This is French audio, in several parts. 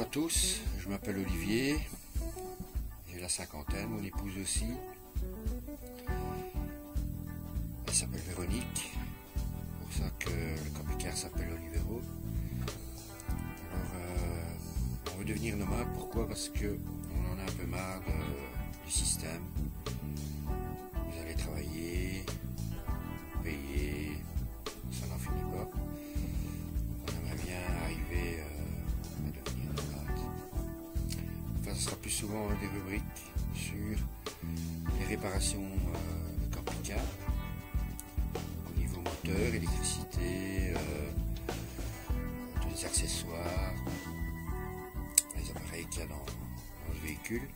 à tous, je m'appelle Olivier, j'ai la cinquantaine, mon épouse aussi. Elle s'appelle Véronique, c'est pour ça que le camping s'appelle Olivero. Alors, euh, on veut devenir nomade, pourquoi? Parce que on en a un peu marre de- du système. Vous allez travailler, payer, souvent des rubriques sur les réparations euh, de camping-car. Au niveau moteur, électricité, euh, tous les accessoires, les appareils qu'il y a dans le véhicule,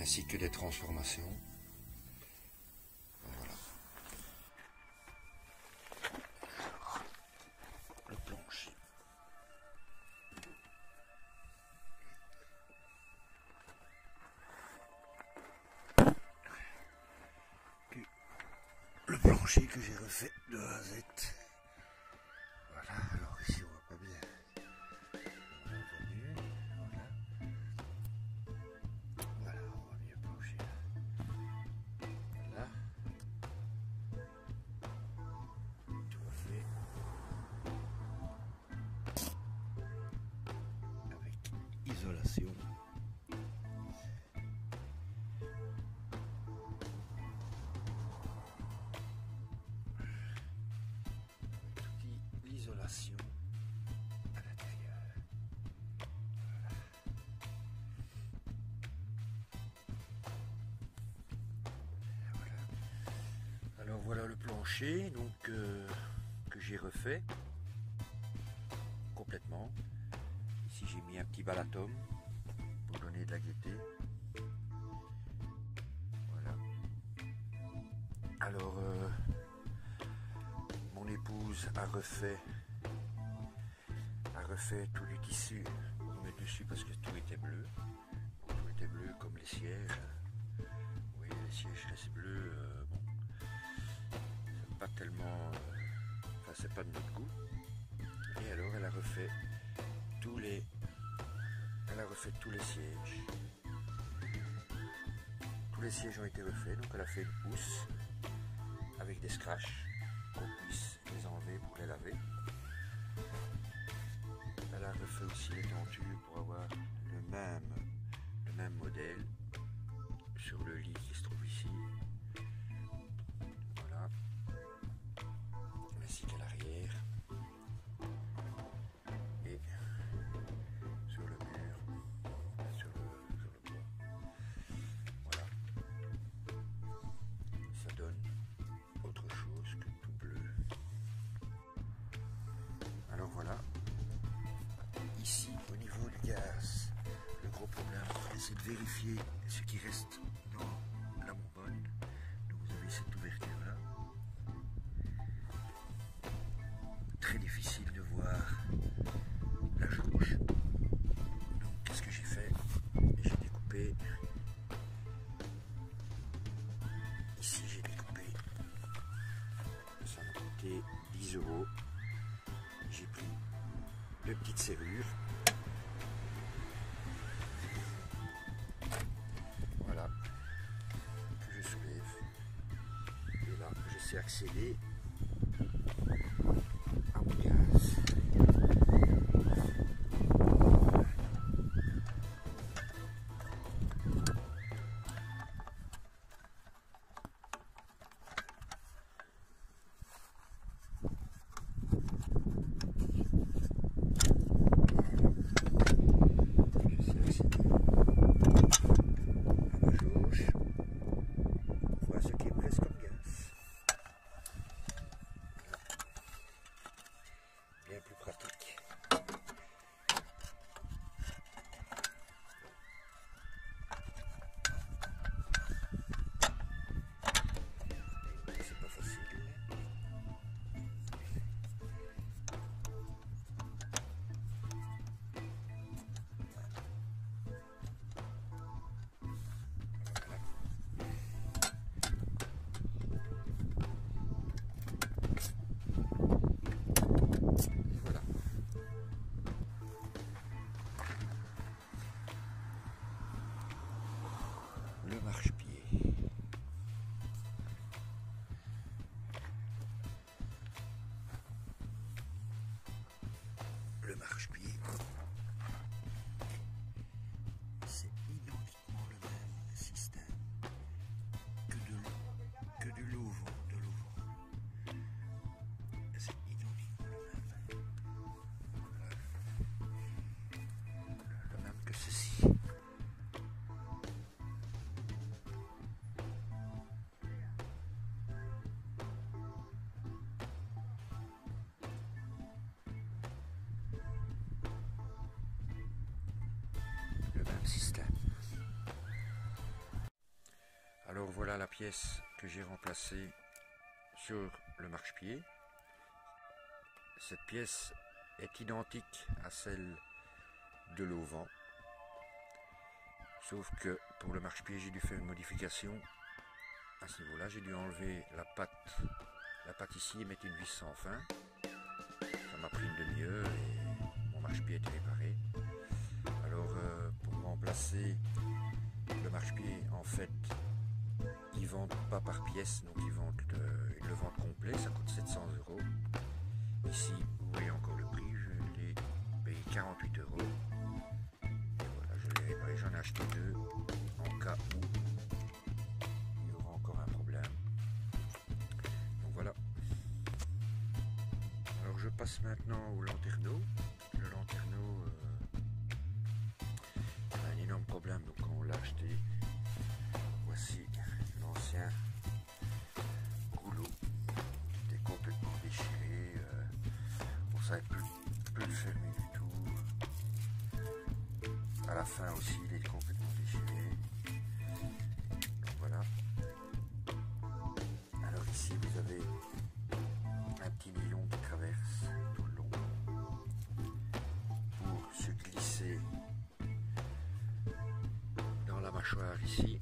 ainsi que des transformations. Que j'ai refait de A à Z. À l'intérieur. Alors voilà le plancher donc euh, que j'ai refait complètement. Ici j'ai mis un petit balatum pour donner de la gaieté. Voilà. Alors euh, mon épouse a refait refait tout le tissu pour mettre dessus parce que tout était bleu. Tout était bleu comme les sièges. Oui, les sièges restent bleus. euh, bon, c'est pas tellement. euh, c'est pas de notre goût. Et alors, elle a refait tous les. Elle a refait tous les sièges. Tous les sièges ont été refaits, donc elle a fait une housse avec des scratchs qu'on puisse les enlever pour les laver. A refait aussi les tentures pour avoir le même, le même modèle sur le lit qui se trouve ici. C'est de vérifier ce qui reste dans la bonbonne. Donc vous avez cette ouverture là. Très difficile de voir la jauge. Donc qu'est-ce que j'ai fait? J'ai découpé. Ici j'ai découpé. Ça m'a coûté 10 euros. J'ai pris deux petites serrures. Je ceci. Le même système. Alors voilà la pièce que j'ai remplacée sur le marchepied. Cette pièce est identique à celle de l'auvent. Sauf que pour le marchepied, j'ai dû faire une modification à ce niveau-là. J'ai dû enlever la patte, la patte ici et mettre une vis sans fin. Ça m'a pris une demi-heure et mon marchepied était réparé. Alors euh, pour remplacer le marchepied, en fait, ils vendent pas par pièce, donc ils vendent le, ils le vendent complet, ça coûte 700 euros. Ici, En cas où il y aura encore un problème. Donc voilà. Alors je passe maintenant au lanterneau. Le lanterneau euh, a un énorme problème donc quand on l'a acheté. Voici l'ancien rouleau qui était complètement déchiré. Euh, on savait plus, plus le fermer. À la fin aussi, il est complètement déchiré. Voilà. Alors ici, vous avez un petit nylon qui traverse tout le long pour se glisser dans la mâchoire ici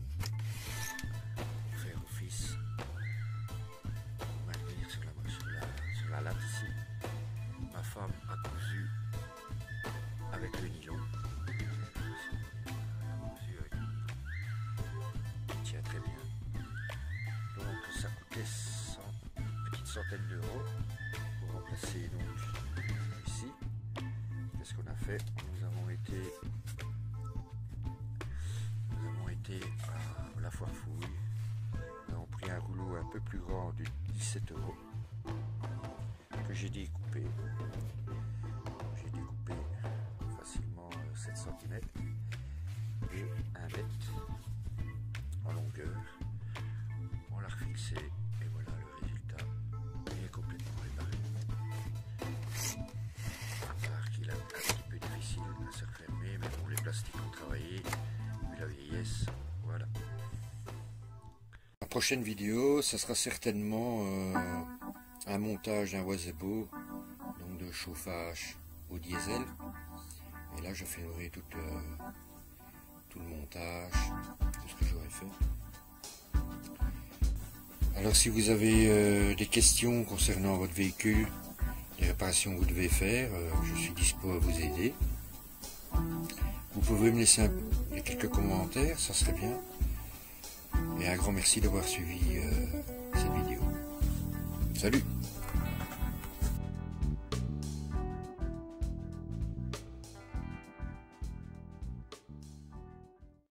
centaine d'euros pour remplacer donc ici. Qu'est-ce qu'on a fait? Nous avons été nous avons été à la foire fouille. Nous avons pris un rouleau un peu plus grand de 17 euros que j'ai découpé. J'ai découpé facilement euh, 7 cm et 1 mètre en longueur. On l'a refixé prochaine vidéo, ça sera certainement euh, un montage d'un Wasebo, donc de chauffage au diesel. Et là, je filmerai tout, euh, tout le montage, tout ce que j'aurais fait. Alors, si vous avez euh, des questions concernant votre véhicule, les réparations que vous devez faire, je suis dispo à vous aider. Vous pouvez me laisser quelques commentaires, ça serait bien. Et un grand merci d'avoir suivi euh, cette vidéo. Salut